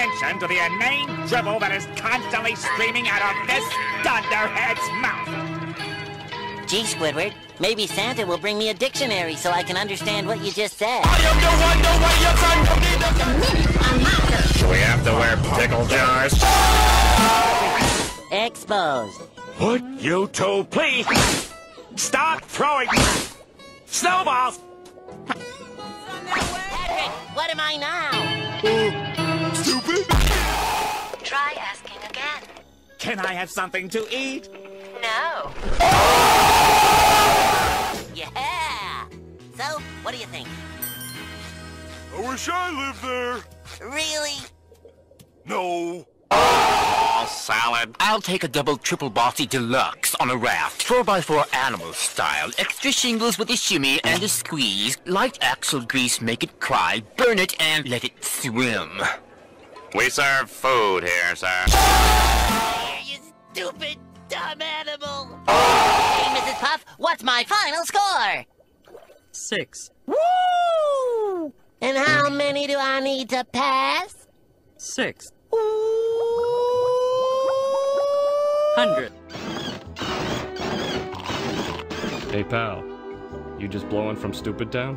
attention to the inane dribble that is constantly streaming out of this dunderhead's mouth. Gee, Squidward, maybe Santa will bring me a dictionary so I can understand what you just said. Do we have to wear pickle jars? Exposed. Would you two please stop throwing snowballs? Patrick, what am I now? Can I have something to eat? No. Yeah! So, what do you think? I wish I lived there. Really? No. All salad. I'll take a double triple bossy deluxe on a raft, 4x4 animal style, extra shingles with a shimmy and a squeeze, light axle grease, make it cry, burn it and let it swim. We serve food here, sir. Here, you stupid, dumb animal! Hey, Mrs. Puff, what's my final score? Six. Woo! And how many do I need to pass? Six. Hundred. Hey pal, you just blowing from Stupid Town?